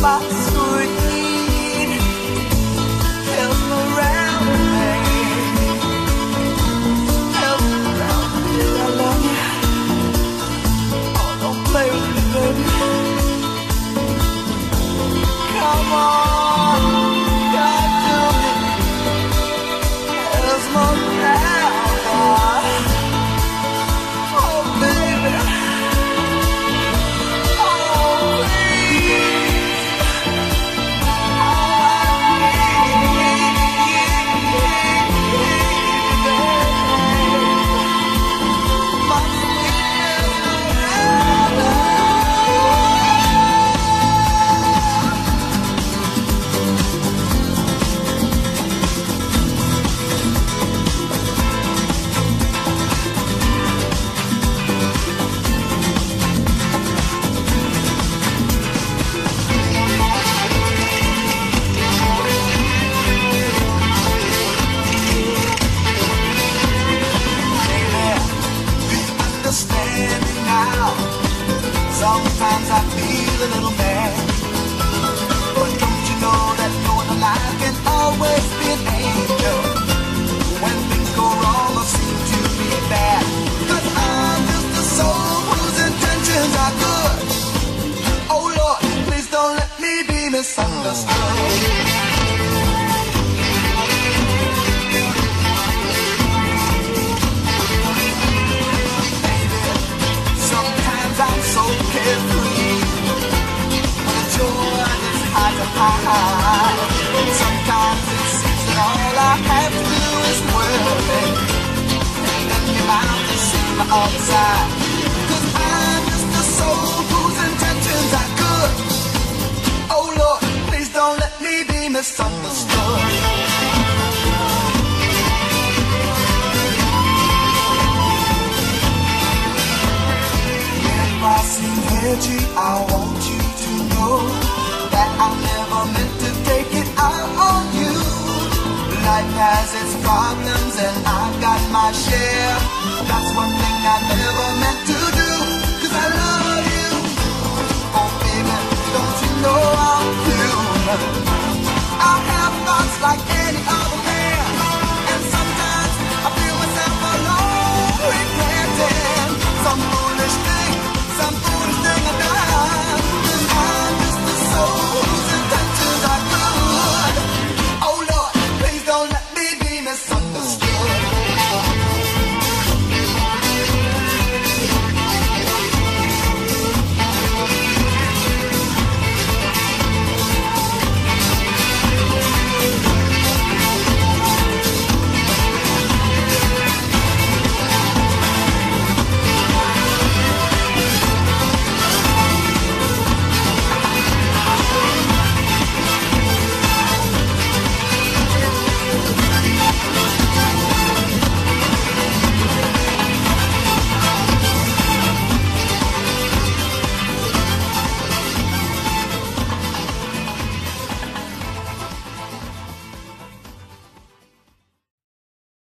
吧。outside. Cause I'm just a soul whose intentions are good. Oh Lord, please don't let me be misunderstood. I seem edgy, I want you to know that I never meant to. has its problems and I've got my share. That's one thing I never meant to do, cause I love you. Oh baby, don't you know I'm human? I have thoughts like